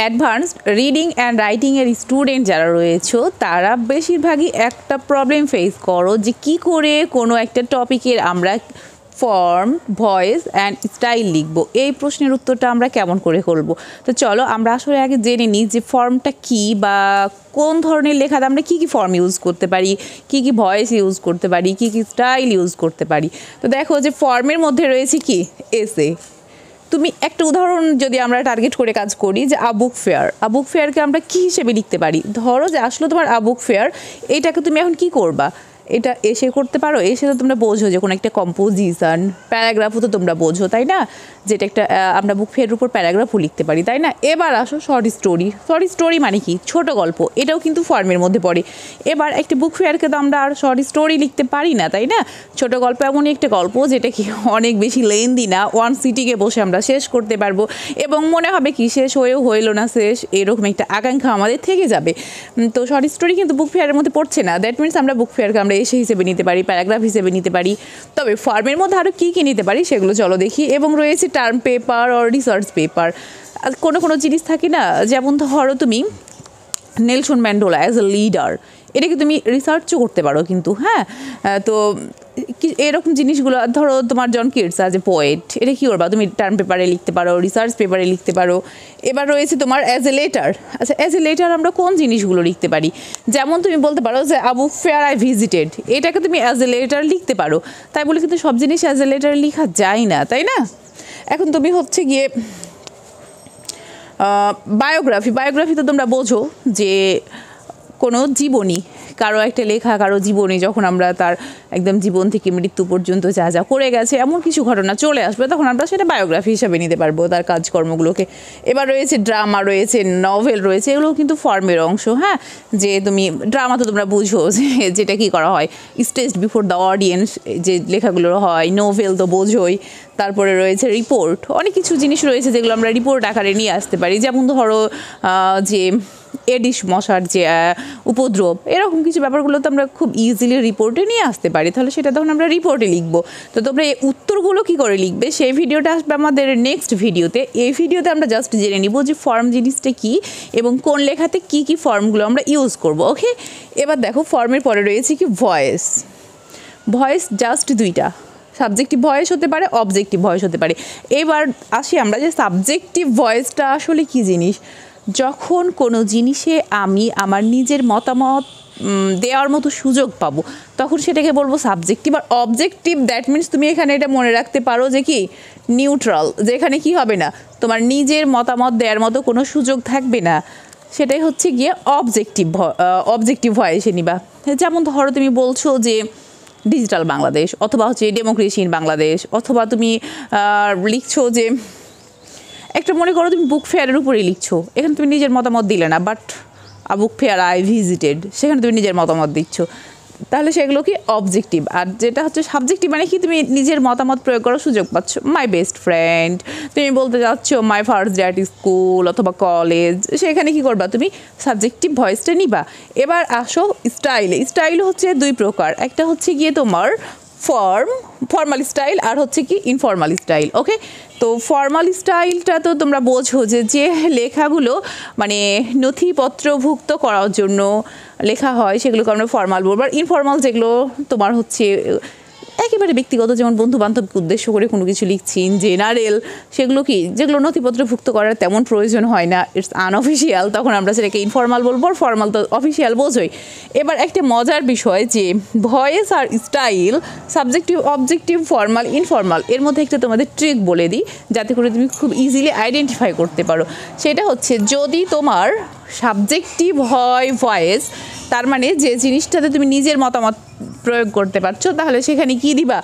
Advanced reading and রাইটিংয়ের student যারা রয়েছে, তারা বেশিরভাগই একটা প্রবলেম ফেস করো যে কি করে কোনো একটা টপিকের আমরা ফর্ম, ভয়েস অ্যান্ড স্টাইল লিখব। এই প্রশ্নের উত্তরটা আমরা কেমন করে করব? তো চলো, আমরা আসলে আগে জেনে নিই যে ফর্মটা কি বা কোন ধরনের লেখাতে আমরা কী কী ফর্ম ইউজ করতে পারি, কী কী ভয়েস ইউজ করতে পারি, কী কী স্টাইল ইউজ করতে পারি। তো দেখো যে ফর্মের মধ্যে রয়েছে কি? এসে তুমি একটা উদাহরণ যদি আমরা টার্গেট করে কাজ করি যে আবুক ফেয়ার আবুক ফেয়ারকে আমরা কী হিসেবে লিখতে পারি? ধরো যে আসলো তোমার আবুক ফেয়ার এইটাকে তুমি এখন কি করবা? এটা এসে করতে পারো, এসে তো তোমরা বোঝো যে কোনো একটা কম্পোজিশন প্যারাগ্রাফও তো তোমরা বোঝো, তাই না? যেটা একটা আমরা বুক ফেয়ারের উপর প্যারাগ্রাফও লিখতে পারি, তাই না? এবার আসো শর্ট স্টোরি শর্ট স্টোরি মানে কি? ছোট গল্প, এটাও কিন্তু ফর্মের মধ্যে পড়ে। এবার একটি বুক ফেয়ারকে তো আমরা আর শর্ট স্টোরি লিখতে পারি না, তাই না? ছোট গল্প এমনই একটা গল্প, যেটা কি অনেক বেশি লেন্দি না ওয়ান সিটিকে বসে আমরা শেষ করতে পারব। এবং মনে হবে কি, শেষ হয়েও হইল না, শেষ, এরকম একটা আকাঙ্ক্ষা আমাদের থেকে যাবে। তো শর্ট স্টোরি কিন্তু বুক ফেয়ারের মধ্যে পড়ছে না দ্যাট মিনস আমরা বুক ফেয়ারকে আমরা এসে হিসেবে নিতে পারি প্যারাগ্রাফ হিসেবে নিতে পারি। তবে ফর্মের মধ্যে আরও কী কী নিতে পারি সেগুলো চলো দেখি। এবং রয়েছে term paper or research paper কোনো কোনো জিনিস থাকে না, যেমন ধরো তুমি Nelson Mandela as a leader এটাকে তুমি রিসার্চও করতে পারো কিন্তু হ্যাঁ? তো এরকম জিনিসগুলো, ধরো তোমার জন কিডস আজ এ পোয়েট এটা কী করবা? তুমি টার্ম পেপারে লিখতে পারো রিসার্চ পেপারে লিখতে পারো। এবার রয়েছে তোমার অ্যাজ এ লেটার আচ্ছা অ্যাজ এ লেটার আমরা কোন জিনিসগুলো লিখতে পারি? যেমন তুমি বলতে পারো যে, আবু ফেয়ার আই ভিজিটেড এটাকে তুমি অ্যাজ এ লেটার লিখতে পারো। তাই বলে কিন্তু সব জিনিস অ্যাজ এ লেটার লেখা যায় না, তাই না? এখন তুমি হচ্ছে গিয়ে বায়োগ্রাফি বায়োগ্রাফি তো তোমরা বোঝো যে কোনো জীবনী, কারও একটা লেখা, কারও জীবনী যখন আমরা তার একদম জীবন থেকে মৃত্যু পর্যন্ত যা যা করে গেছে, এমন কিছু ঘটনা চলে আসবে, তখন আমরা সেটা বায়োগ্রাফি হিসাবে নিতে পারব তার কাজকর্মগুলোকে। এবার রয়েছে ড্রামা রয়েছে নভেল রয়েছে এগুলো কিন্তু ফর্মের অংশ হ্যাঁ? যে তুমি ড্রামা তো তোমরা বুঝো যে যেটা কি করা হয়। স্টেজ বিফোর দ্য অডিয়েন্স যে লেখাগুলো হয় নোভেল তো বোঝোই। তারপরে রয়েছে রিপোর্ট অনেক কিছু জিনিস রয়েছে যেগুলো আমরা রিপোর্ট আকারে নিয়ে আসতে পারি। যেমন ধরো যে এডিস মশার যে উপদ্রব, এরকম কিছু ব্যাপারগুলো তো আমরা খুব ইজিলি রিপোর্টে নিয়ে আসতে পারি। তাহলে সেটা তখন আমরা রিপোর্টে লিখব। তো তোমরা এই উত্তরগুলো কী করে লিখবে? সেই ভিডিওটা আসবে আমাদের নেক্সট ভিডিওতে। এই ভিডিওতে আমরা জাস্ট জেনে নিব যে ফর্ম জিনিসটা কী এবং কোন লেখাতে কী কী ফর্মগুলো আমরা ইউজ করব ওকে এবার দেখো ফর্মের পরে রয়েছে কি ভয়েস ভয়েস জাস্ট দুইটা। সাবজেক্টিভ ভয়েস হতে পারে অবজেক্টিভ ভয়েস হতে পারে। এবার আসি আমরা যে সাবজেক্টিভ ভয়েসটা আসলে কী জিনিস? যখন কোনো জিনিসে আমি আমার নিজের মতামত দেওয়ার মতো সুযোগ পাবো, তখন সেটাকে বলব সাবজেক্টিভ আর অবজেক্টিভ দ্যাট মিনস তুমি এখানে এটা মনে রাখতে পারো যে কি নিউট্রাল যে এখানে কি হবে না, তোমার নিজের মতামত দেওয়ার মতো কোনো সুযোগ থাকবে না। সেটাই হচ্ছে গিয়ে অবজেক্টিভ অবজেক্টিভ ভয়েসে নিবা। যেমন ধরো তুমি বলছো যে ডিজিটাল বাংলাদেশ, অথবা হচ্ছে ডেমোক্রেসি ইন বাংলাদেশ, অথবা তুমি লিখছো যে একটা মনে করো তুমি বুক ফেয়ারের উপরেই লিখছো। এখানে তুমি নিজের মতামত দিলে না but a book fair I visited সেখানে তুমি নিজের মতামত দিচ্ছ। তাহলে সেগুলো কি অবজেক্টিভ আর যেটা হচ্ছে সাবজেক্টিভ মানে কি? তুমি নিজের মতামত প্রয়োগ করার সুযোগ পাচ্ছ। মাই বেস্ট ফ্রেন্ড তুমি বলতে যাচ্ছ my first day at school অথবা কলেজ সেখানে কি করবা? তুমি সাবজেক্টিভ ভয়েসটা নিবা। এবার আসো স্টাইলে স্টাইল হচ্ছে দুই প্রকার। একটা হচ্ছে গিয়ে তোমার ফর্ম ফর্মাল স্টাইল আর হচ্ছে কি ইনফর্মাল স্টাইল ওকে তো ফর্মাল স্টাইলটা তো তোমরা বোঝো যে যে লেখাগুলো মানে নথিপত্রভুক্ত করার জন্য লেখা হয়, সেগুলোকে আমরা ফর্মাল বলব। আর ইনফর্মাল যেগুলো তোমার হচ্ছে একেবারে ব্যক্তিগত যেমন বন্ধু বান্ধবকে উদ্দেশ্য করে কোনো কিছু লিখছি ইন জেনারেল সেগুলো কি? যেগুলো নথিপত্রভুক্ত করার তেমন প্রয়োজন হয় না। ইটস আনঅফিসিয়াল তখন আমরা সেটাকে ইনফর্মাল বলব ফর্মাল তো অফিসিয়াল বোঝোই। এবার একটা মজার বিষয় যে ভয়েস আর style subjective objective formal informal এর মধ্যে একটা তোমাদের ট্রিক বলে দিই, যাতে করে তুমি খুব ইজিলি আইডেন্টিফাই করতে পারো। সেটা হচ্ছে, যদি তোমার সাবজেক্টিভ হয় ভয়েস তার মানে যে জিনিসটাতে তুমি নিজের মতামত প্রয়োগ করতে পারছ, তাহলে সেখানে কি দিবা?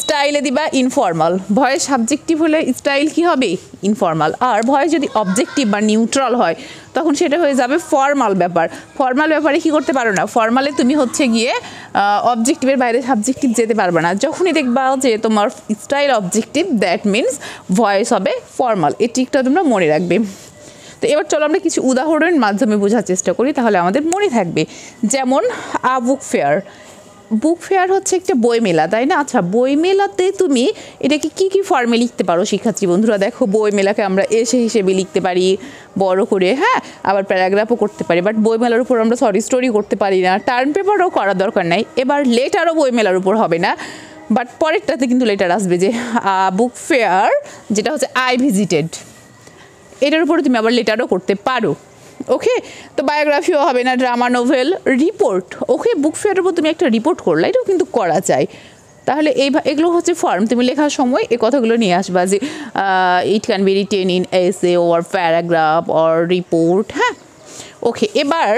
স্টাইলে দিবা ইনফর্মাল ভয়েস সাবজেক্টিভ হলে স্টাইল কি হবে? ইনফর্মাল আর ভয়েস যদি অবজেক্টিভ বা নিউট্রাল হয়, তখন সেটা হয়ে যাবে ফর্মাল ব্যাপার। ফর্মাল ব্যাপারে কি করতে পারো না? ফর্মালে তুমি হচ্ছে গিয়ে অবজেক্টিভের বাইরে সাবজেক্টিভ যেতে পারবে না। যখনই দেখবা যে তোমার style objective that means voice হবে ফর্মাল এই ট্রিকটা তোমরা মনে রাখবে। তো এবার চলো আমরা কিছু উদাহরণের মাধ্যমে বোঝার চেষ্টা করি, তাহলে আমাদের মনে থাকবে। যেমন আ বুক ফেয়ার। বুক ফেয়ার হচ্ছে একটা বই মেলা তাই না? আচ্ছা বই মেলাতে তুমি এটাকে কি কি ফর্মে লিখতে পারো শিক্ষার্থী বন্ধুরা? দেখো বই মেলাকে আমরা এসে হিসেবে লিখতে পারি, বড় করে হ্যাঁ? আবার প্যারাগ্রাফও করতে পারি বাট বই মেলার উপর আমরা সরি স্টোরি করতে পারি না। টার্ন পেপারও করার দরকার নাই। এবার লেটারও বই মেলার উপর হবে না বাট পরেরটাতে কিন্তু লেটার আসবে যে বুক ফেয়ার যেটা হচ্ছে আই ভিজিটেড এটার উপরে তুমি আবার লেটারও করতে পারো। ওকে তো বায়োগ্রাফিও হবে না drama novel report okay book ফেয়ারের উপর তুমি একটা রিপোর্ট করলে, এটাও কিন্তু করা যায়। তাহলে এই এগুলো হচ্ছে ফর্ম তুমি লেখার সময় এ কথাগুলো নিয়ে আসবা যে it can be written in essay or paragraph or report হ্যাঁ? ওকে এবার,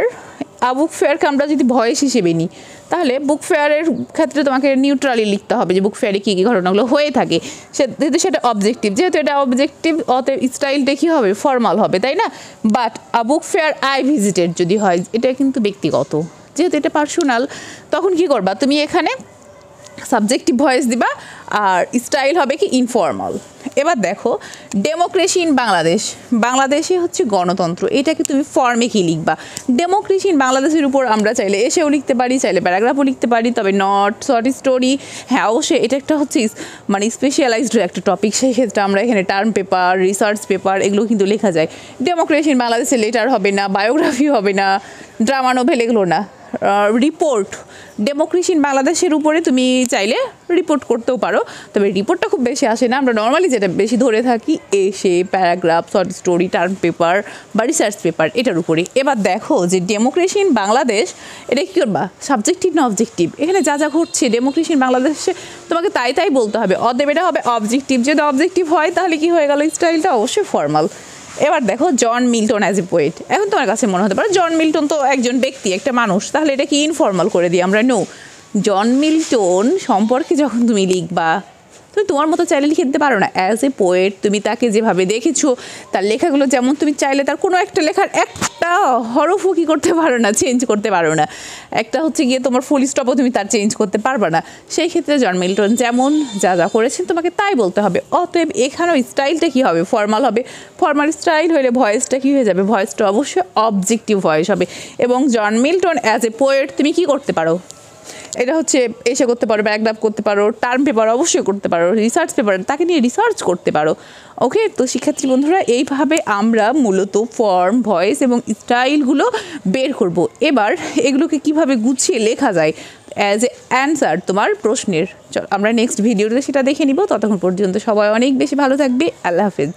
আবুক ফেয়ারকে আমরা যদি ভয়েস হিসেবে নিই তাহলে বুক ফেয়ারের ক্ষেত্রে তোমাকে নিউট্রালি লিখতে হবে যে বুক ফেয়ারে কী কী ঘটনাগুলো হয়ে থাকে। সে সেটা অবজেক্টিভ যেহেতু এটা অবজেক্টিভ অতএব স্টাইলটা কী হবে? ফর্মাল হবে, তাই না? But a book fair I visited যদি হয়, এটা কিন্তু ব্যক্তিগত। যেহেতু এটা পার্সোনাল তখন কি করবা? তুমি এখানে সাবজেক্টিভ ভয়েস দিবা আর স্টাইল হবে কি ইনফর্মাল এবার দেখো ডেমোক্রেসি ইন বাংলাদেশ বাংলাদেশে হচ্ছে গণতন্ত্র। এটাকে তুমি ফর্মে কি লিখবা? ডেমোক্রেসি ইন বাংলাদেশের উপর আমরা চাইলে এসেও লিখতে পারি, চাইলে প্যারাগ্রাফও লিখতে পারি, তবে নট শর্ট স্টোরি হ্যাঁ অবশ্যই এটা একটা হচ্ছে মানে স্পেশালাইজড একটা টপিক সেই ক্ষেত্রে আমরা এখানে টার্ম পেপার রিসার্চ পেপার এগুলো কিন্তু লেখা যায়। ডেমোক্রেসি ইন বাংলাদেশে লেটার হবে না বায়োগ্রাফি হবে না ড্রামা নোভেল এগুলো না। রিপোর্ট ডেমোক্রেসি ইন বাংলাদেশের উপরে তুমি চাইলে রিপোর্ট করতেও পারো। তবে রিপোর্টটা খুব বেশি আসে না। আমরা নর্মালি যেটা বেশি ধরে থাকি, essay paragraph short story term paper বা রিসার্চ পেপার এটার উপরে এবার দেখো যে ডেমোক্রেসি ইন বাংলাদেশ এটা কী করবা? সাবজেক্টিভ না অবজেক্টিভ এখানে যা যা ঘটছে ডেমোক্রেসি ইন বাংলাদেশে তোমাকে তাই তাই বলতে হবে। অতএব এটা হবে অবজেক্টিভ যদি অবজেক্টিভ হয়, তাহলে কি হয়ে গেল? স্টাইলটা অবশ্যই ফর্মাল এবার দেখো John Milton as a poet এখন তোমার কাছে মনে হতে পারে জন মিল্টন তো একজন ব্যক্তি, একটা মানুষ। তাহলে এটা কি ইনফর্মাল করে দিই আমরা? নো জন মিল্টন সম্পর্কে যখন তুমি লিখবা তুমি তোমার মতো চাইলে লিখে দিতে পারো না। অ্যাজ এ পোয়েট তুমি তাকে যেভাবে দেখেছ, তার লেখাগুলো যেমন তুমি চাইলে, তার কোনো একটা লেখার একটা হরফও কী করতে পারো না চেঞ্জ করতে পারো না। একটা হচ্ছে গিয়ে তোমার ফুল স্টপও তুমি তার চেঞ্জ করতে পারবে না। সেই ক্ষেত্রে জন মিল্টন যেমন যা যা করেছেন, তোমাকে তাই বলতে হবে। অতএব এখানেও স্টাইলটা কী হবে? ফর্মাল হবে। ফর্মাল স্টাইল হলে ভয়েসটা কী হয়ে যাবে? ভয়েসটা অবশ্যই অবজেক্টিভ ভয়েস হবে। এবং John Milton as a poet তুমি কি করতে পারো? এটা হচ্ছে এসে করতে পারো ব্যাকডাপ করতে পারো টার্ম পেপার অবশ্যই করতে পারো রিসার্চ পেপার তাকে নিয়ে রিসার্চ করতে পারো। ওকে তো শিক্ষার্থী বন্ধুরা, এইভাবে আমরা মূলত ফর্ম ভয়েস এবং স্টাইলগুলো বের করব। এবার এগুলোকে কীভাবে গুছিয়ে লেখা যায়? অ্যাজ এ অ্যান্সার তোমার প্রশ্নের। আমরা নেক্সট ভিডিওতে সেটা দেখে নিব। ততক্ষণ পর্যন্ত সবাই অনেক বেশি ভালো থাকবে। আল্লাহ হাফেজ।